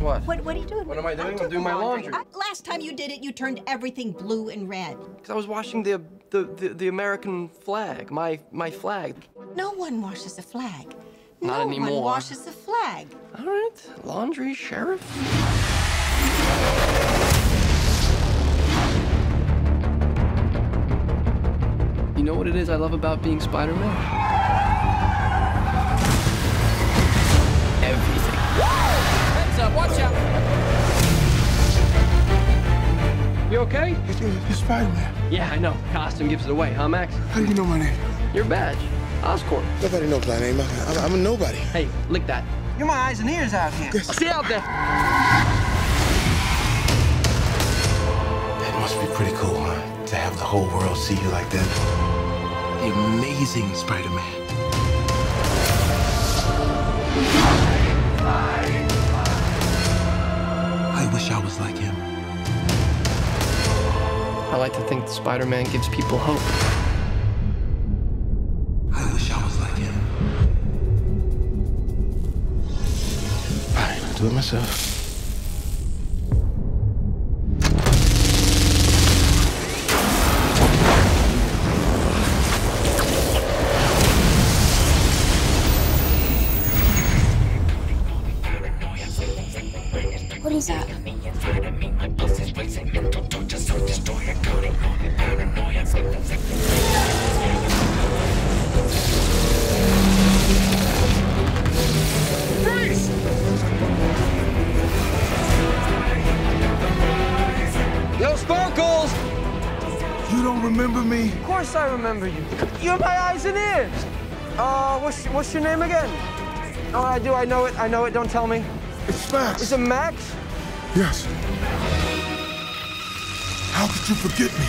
What? What, what are you doing? What am I doing? I'm I'm doing my laundry. I- last time you did it, you turned everything blue and red. Because I was washing the, the, the, the American flag, my, my flag. No one washes a flag. Not no anymore. one washes a flag. All right, laundry, sheriff. You know what it is I love about being Spider-Man? You okay? You're Spider-Man. Yeah, I know. Costume gives it away, huh, Max? How do you know my name? Your badge. Oscorp. Nobody knows my name. I'm, I'm a nobody. Hey, lick that. You're my eyes and ears out here. Stay out there. That must be pretty cool, huh? To have the whole world see you like that. The amazing Spider-Man. I wish I was like him. I like to think Spider-Man gives people hope. I wish I was like him. Fine, I'll do it myself. What is that? You don't remember me? Of course I remember you. You're my eyes and ears. Uh, what's, what's your name again? Oh, I do. I know it. I know it. Don't tell me. It's Max. Is it Max? Yes. How could you forget me?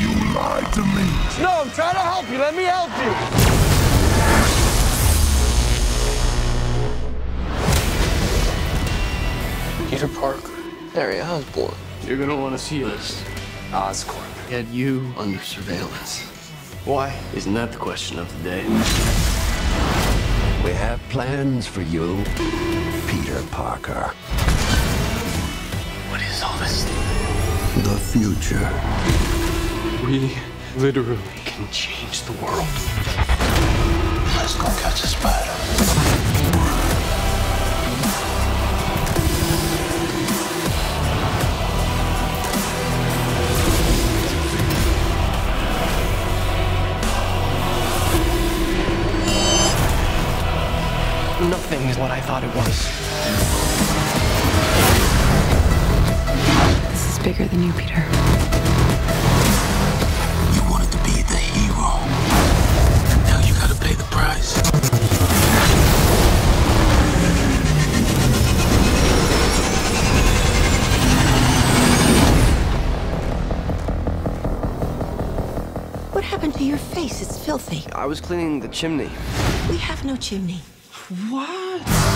You lied to me. No, I'm trying to help you. Let me help you. Peter Parker, Harry Osborn. You're gonna want to see this. Oscorp had you under surveillance. Why? Isn't that the question of the day? We have plans for you, Peter Parker. What is all this? The future. We literally can change the world. Nothing is what I thought it was. This is bigger than you, Peter. You wanted to be the hero. Now you gotta pay the price. What happened to your face? It's filthy. I was cleaning the chimney. We have no chimney. What?